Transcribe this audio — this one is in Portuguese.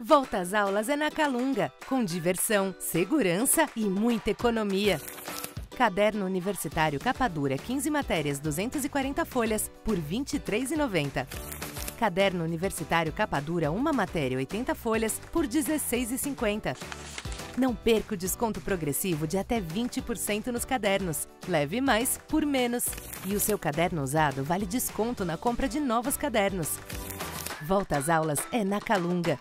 Volta às aulas é na Calunga, com diversão, segurança e muita economia. Caderno Universitário Capa Dura 15 matérias 240 folhas por R$ 23,90. Caderno Universitário Capa Dura uma matéria 80 folhas por R$ 16,50. Não perca o desconto progressivo de até 20% nos cadernos. Leve mais por menos. E o seu caderno usado vale desconto na compra de novos cadernos. Volta às aulas é na Calunga.